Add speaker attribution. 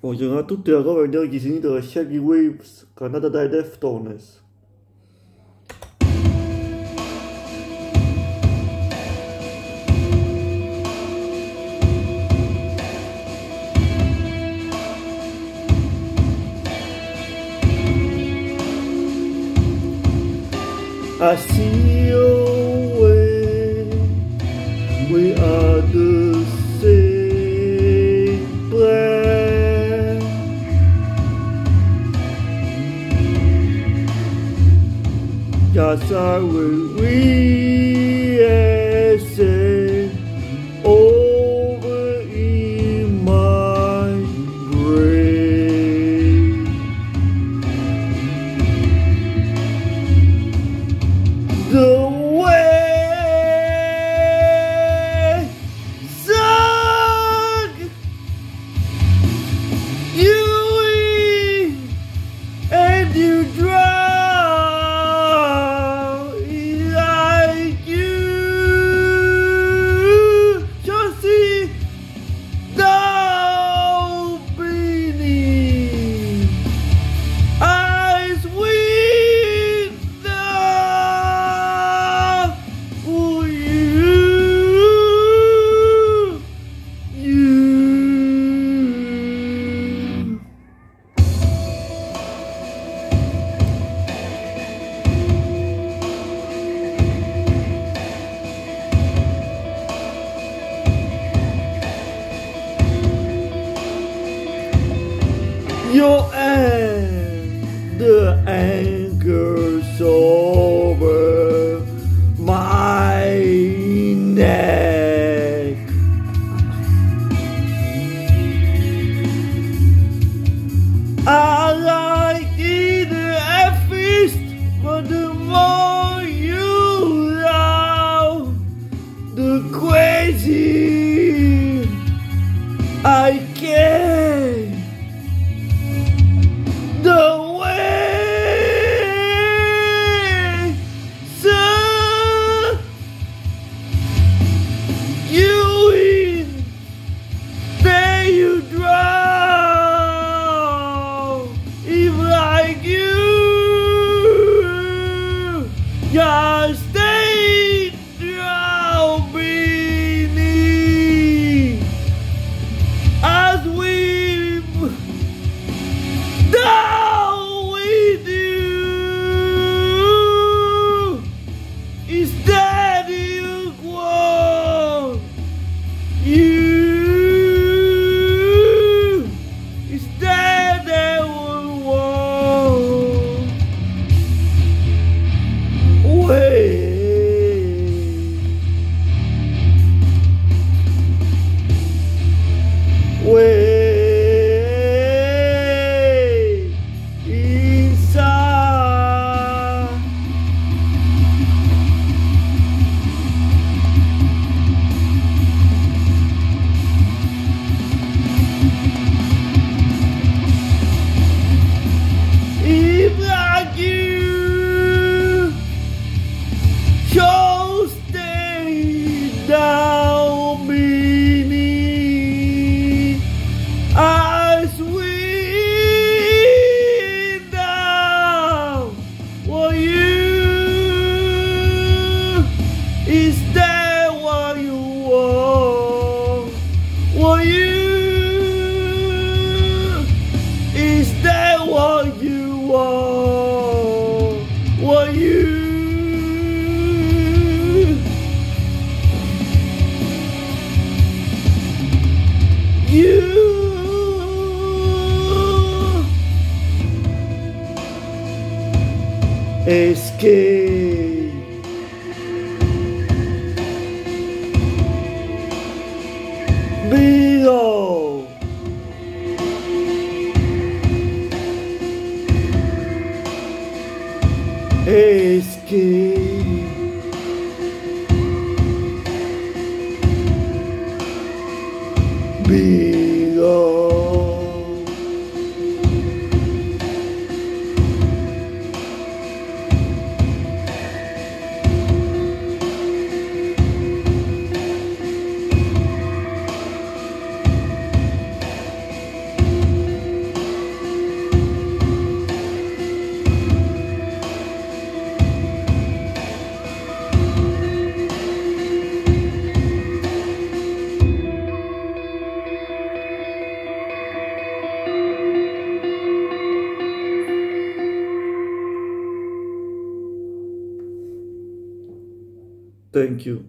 Speaker 1: Tutti, vediamo chi si intitola Cherry Waves, cantata dai Deftones. I see your way. We are Will re-essay over in my brain. the Your end, the anchor's over my neck. I like either a feast, but the more stay as we down with you. Is that Is that what you want? For you. Is that what you want? What you? You escape. Escape. Below. Thank you.